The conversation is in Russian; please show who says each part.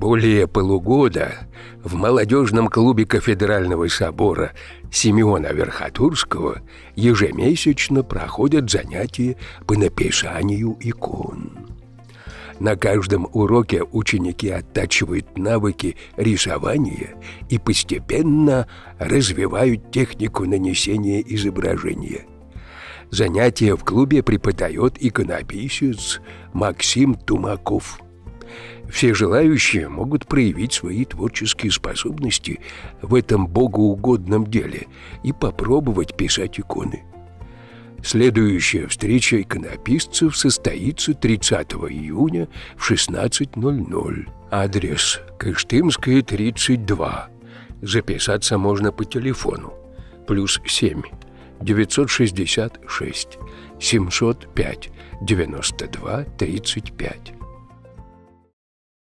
Speaker 1: Более полугода в молодежном клубе кафедрального собора Симеона Верхотурского ежемесячно проходят занятия по написанию икон. На каждом уроке ученики оттачивают навыки рисования и постепенно развивают технику нанесения изображения. Занятия в клубе преподает иконописец Максим Тумаков – все желающие могут проявить свои творческие способности в этом богоугодном деле и попробовать писать иконы. Следующая встреча иконописцев состоится 30 июня в 16.00. Адрес Кыштымская, 32. Записаться можно по телефону. Плюс 7 966 705 92 35.